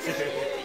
先生。